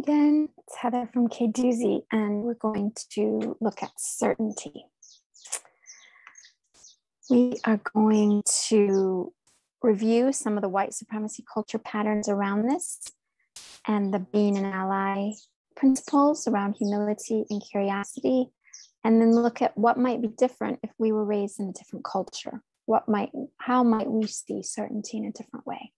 again. It's Heather from Keduzi, and we're going to look at certainty. We are going to review some of the white supremacy culture patterns around this and the being an ally principles around humility and curiosity, and then look at what might be different if we were raised in a different culture. What might, how might we see certainty in a different way?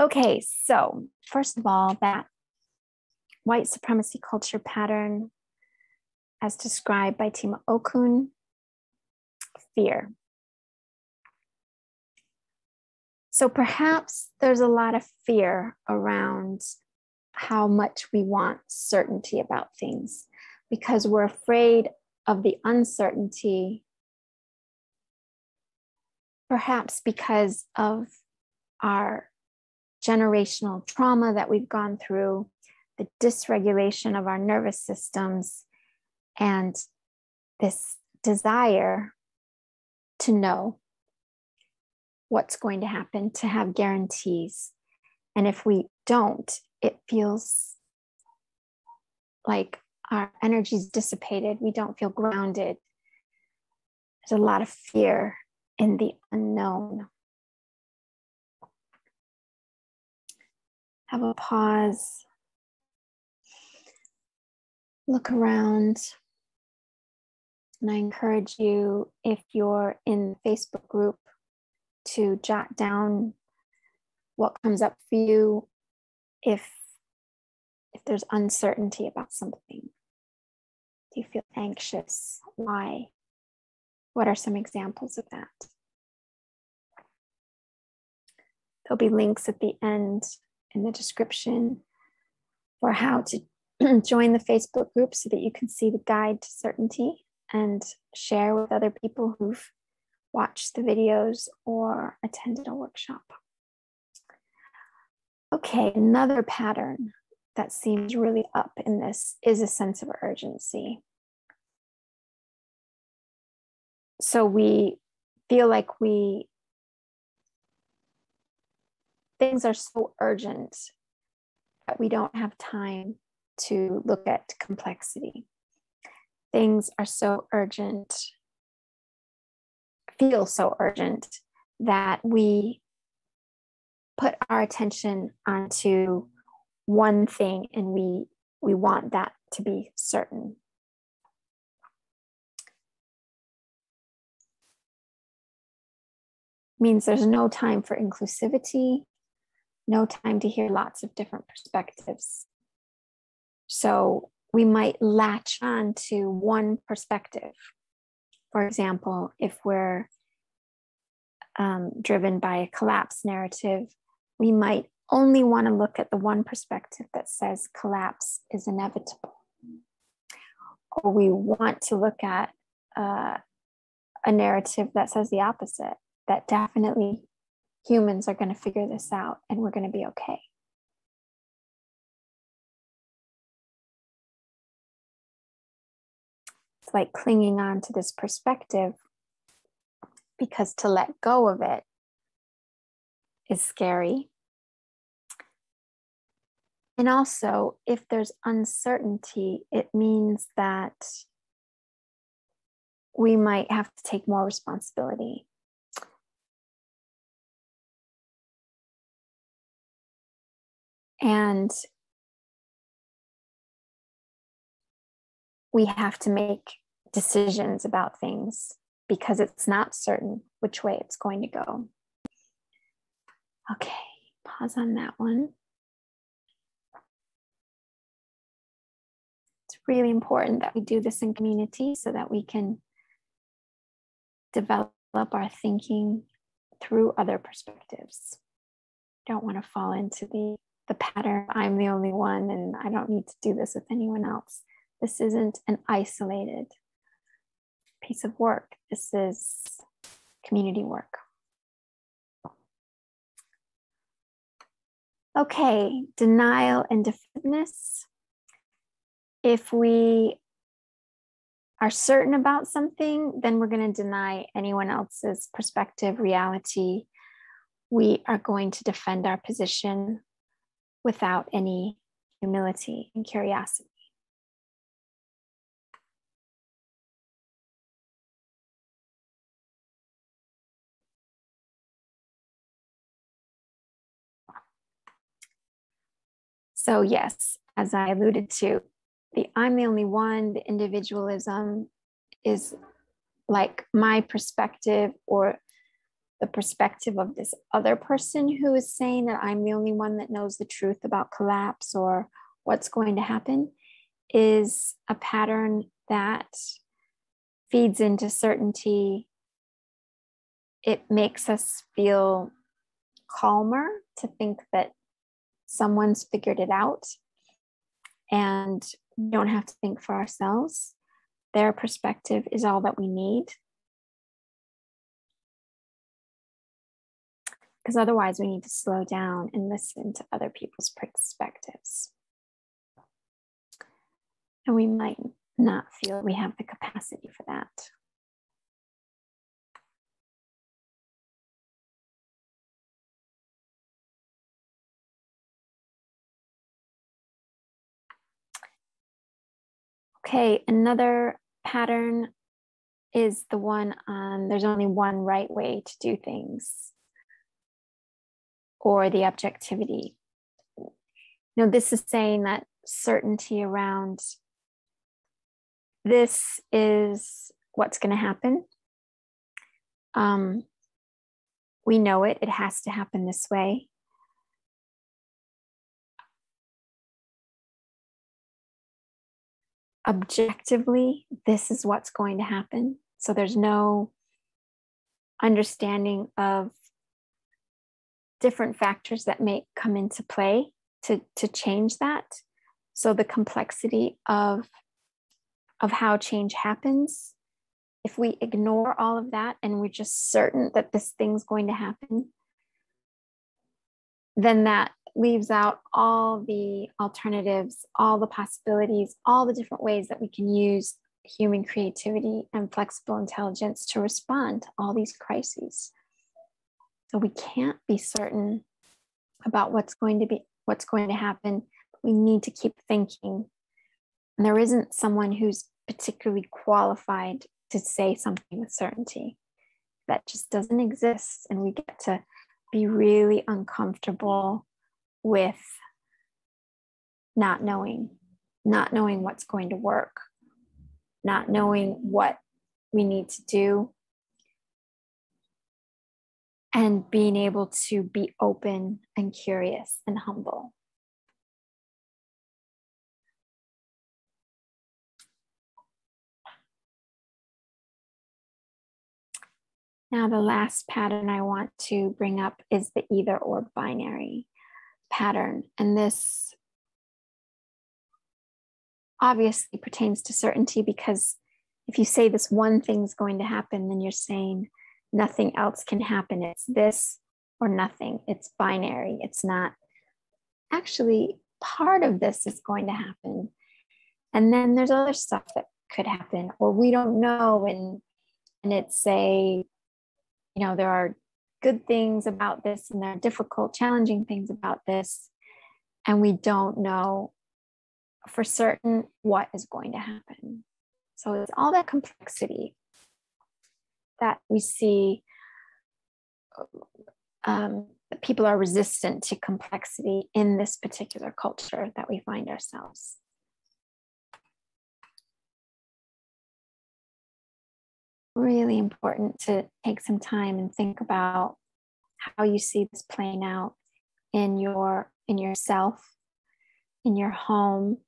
Okay, so first of all, that white supremacy culture pattern, as described by Tema Okun, fear. So perhaps there's a lot of fear around how much we want certainty about things because we're afraid of the uncertainty, perhaps because of our generational trauma that we've gone through, the dysregulation of our nervous systems, and this desire to know what's going to happen, to have guarantees. And if we don't, it feels like our energy is dissipated. We don't feel grounded. There's a lot of fear in the unknown. have a pause, look around. And I encourage you, if you're in the Facebook group, to jot down what comes up for you if if there's uncertainty about something. Do you feel anxious? Why? What are some examples of that? There'll be links at the end in the description for how to join the Facebook group so that you can see the guide to certainty and share with other people who've watched the videos or attended a workshop. Okay, another pattern that seems really up in this is a sense of urgency. So we feel like we things are so urgent that we don't have time to look at complexity. Things are so urgent, feel so urgent that we put our attention onto one thing and we we want that to be certain means there's no time for inclusivity no time to hear lots of different perspectives. So we might latch on to one perspective. For example, if we're um, driven by a collapse narrative, we might only want to look at the one perspective that says collapse is inevitable. Or we want to look at uh, a narrative that says the opposite, that definitely humans are going to figure this out and we're going to be okay. It's like clinging on to this perspective because to let go of it is scary. And also, if there's uncertainty, it means that we might have to take more responsibility And we have to make decisions about things because it's not certain which way it's going to go. Okay, pause on that one. It's really important that we do this in community so that we can develop our thinking through other perspectives. Don't want to fall into the the pattern I'm the only one and I don't need to do this with anyone else. This isn't an isolated piece of work. This is community work. Okay, denial and defensiveness. If we are certain about something, then we're going to deny anyone else's perspective, reality. We are going to defend our position without any humility and curiosity. So, yes, as I alluded to, the I'm the only one, the individualism is like my perspective or the perspective of this other person who is saying that I'm the only one that knows the truth about collapse or what's going to happen is a pattern that feeds into certainty. It makes us feel calmer to think that someone's figured it out and we don't have to think for ourselves. Their perspective is all that we need. Because otherwise, we need to slow down and listen to other people's perspectives. And we might not feel we have the capacity for that. Okay, another pattern is the one on there's only one right way to do things or the objectivity. Now, this is saying that certainty around this is what's going to happen. Um, we know it, it has to happen this way. Objectively, this is what's going to happen. So there's no understanding of different factors that may come into play to, to change that. So the complexity of, of how change happens, if we ignore all of that and we're just certain that this thing's going to happen, then that leaves out all the alternatives, all the possibilities, all the different ways that we can use human creativity and flexible intelligence to respond to all these crises. So we can't be certain about what's going to be what's going to happen. We need to keep thinking. And there isn't someone who's particularly qualified to say something with certainty. That just doesn't exist. And we get to be really uncomfortable with not knowing, not knowing what's going to work, not knowing what we need to do, and being able to be open and curious and humble. Now, the last pattern I want to bring up is the either or binary pattern. And this obviously pertains to certainty because if you say this one thing's going to happen, then you're saying nothing else can happen. It's this or nothing. It's binary. It's not actually part of this is going to happen. And then there's other stuff that could happen, or we don't know. And and it's a, you know, there are good things about this and there are difficult, challenging things about this. And we don't know for certain what is going to happen. So it's all that complexity that we see. Um, people are resistant to complexity in this particular culture that we find ourselves. Really important to take some time and think about how you see this playing out in your in yourself in your home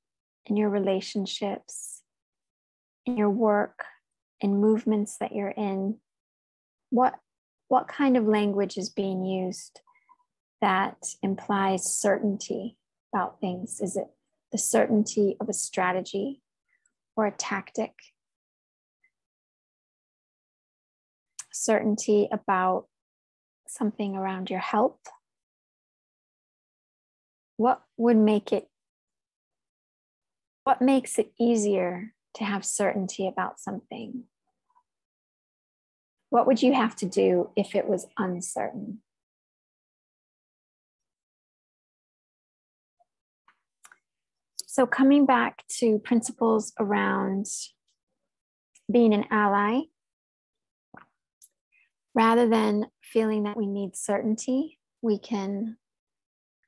in your relationships in your work in movements that you're in. What what kind of language is being used that implies certainty about things? Is it the certainty of a strategy or a tactic certainty about something around your health, what would make it, what makes it easier to have certainty about something? What would you have to do if it was uncertain? So, coming back to principles around being an ally, rather than feeling that we need certainty, we can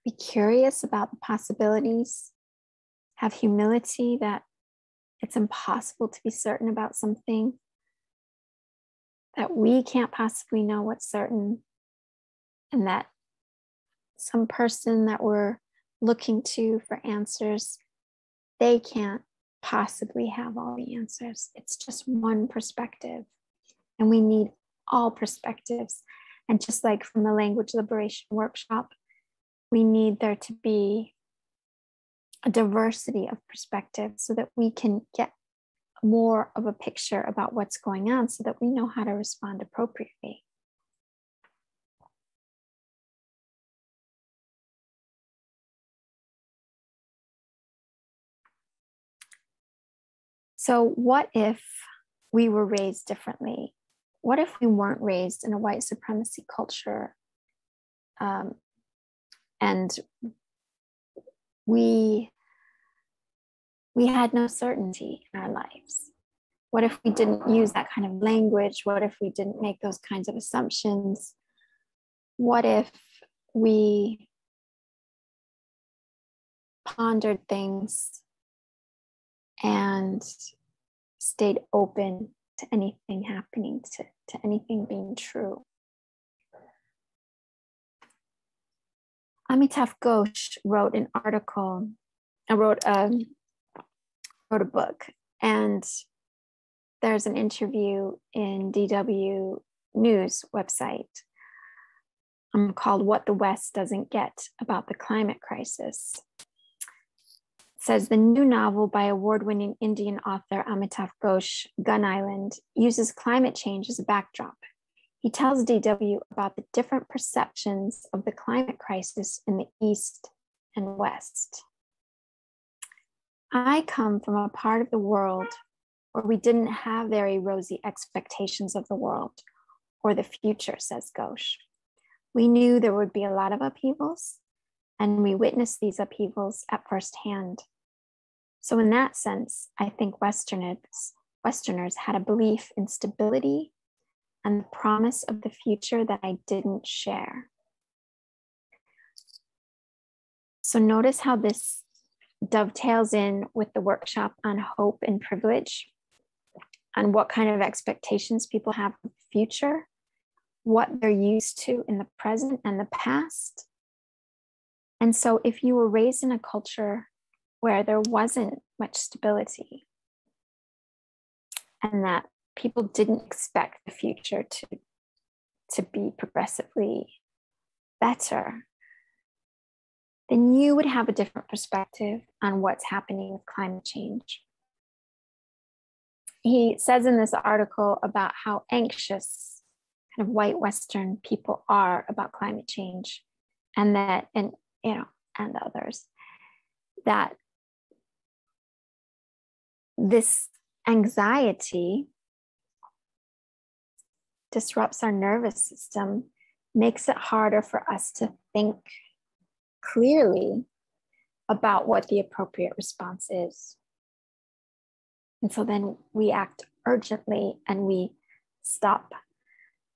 be curious about the possibilities, have humility that it's impossible to be certain about something, that we can't possibly know what's certain, and that some person that we're looking to for answers, they can't possibly have all the answers. It's just one perspective, and we need all perspectives. And just like from the language liberation workshop, we need there to be a diversity of perspectives so that we can get more of a picture about what's going on so that we know how to respond appropriately. So, what if we were raised differently? What if we weren't raised in a white supremacy culture? Um, and we we had no certainty in our lives. What if we didn't use that kind of language? What if we didn't make those kinds of assumptions? What if we pondered things and stayed open to anything happening to, to anything being true Amitav Ghosh wrote an article, I wrote a, um, wrote a book, and there's an interview in DW News website um, called What the West Doesn't Get About the Climate Crisis. Says the new novel by award winning Indian author Amitav Ghosh, Gun Island, uses climate change as a backdrop he tells DW about the different perceptions of the climate crisis in the East and West. I come from a part of the world where we didn't have very rosy expectations of the world or the future, says Ghosh. We knew there would be a lot of upheavals, and we witnessed these upheavals at first hand. So, in that sense, I think Westerners, Westerners had a belief in stability and the promise of the future that I didn't share. So notice how this dovetails in with the workshop on hope and privilege, and what kind of expectations people have for the future, what they're used to in the present and the past. And so, if you were raised in a culture where there wasn't much stability, and that people didn't expect the future to, to be progressively better, then you would have a different perspective on what's happening with climate change. He says in this article about how anxious kind of white Western people are about climate change, and that, and you know, and others, that this anxiety disrupts our nervous system, makes it harder for us to think clearly about what the appropriate response is. And so then we act urgently and we stop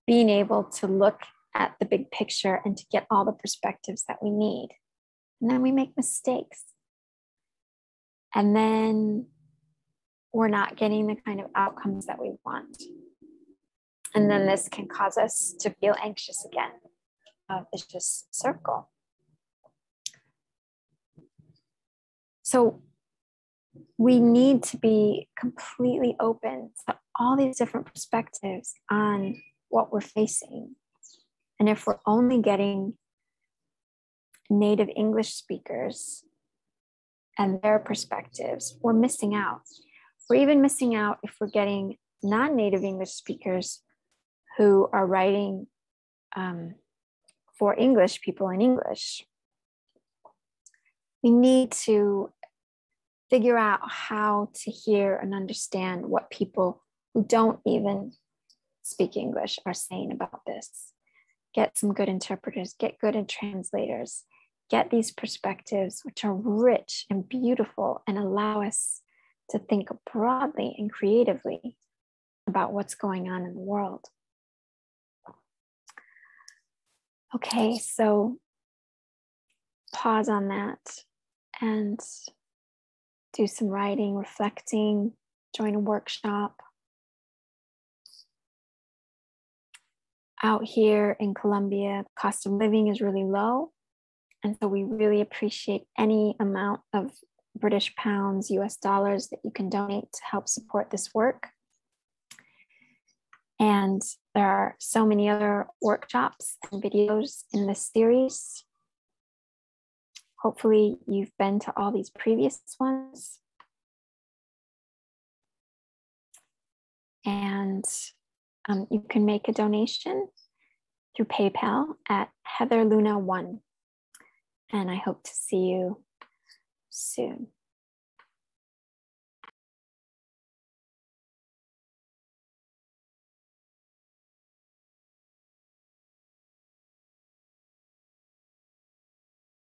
being able to look at the big picture and to get all the perspectives that we need. And then we make mistakes. And then we're not getting the kind of outcomes that we want. And then this can cause us to feel anxious again. Uh, it's just a circle. So we need to be completely open to all these different perspectives on what we're facing. And if we're only getting native English speakers and their perspectives, we're missing out. We're even missing out if we're getting non native English speakers who are writing um, for English people in English. We need to figure out how to hear and understand what people who don't even speak English are saying about this. Get some good interpreters, get good translators, get these perspectives, which are rich and beautiful, and allow us to think broadly and creatively about what's going on in the world. Okay, so pause on that and do some writing, reflecting, join a workshop. Out here in Colombia, cost of living is really low. And so we really appreciate any amount of British pounds, US dollars that you can donate to help support this work. And there are so many other workshops and videos in this series. Hopefully, you've been to all these previous ones. And um, you can make a donation through PayPal at Heather Luna1. And I hope to see you soon.